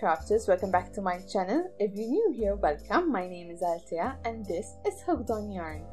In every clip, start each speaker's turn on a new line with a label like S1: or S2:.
S1: crafters welcome back to my channel. If you're new here welcome. My name is Althea and this is hooked on yarn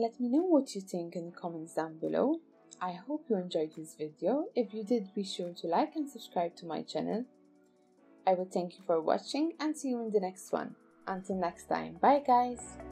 S1: Let me know what you think in the comments down below. I hope you enjoyed this video. If you did, be sure to like and subscribe to my channel. I would thank you for watching and see you in the next one. Until next time, bye guys!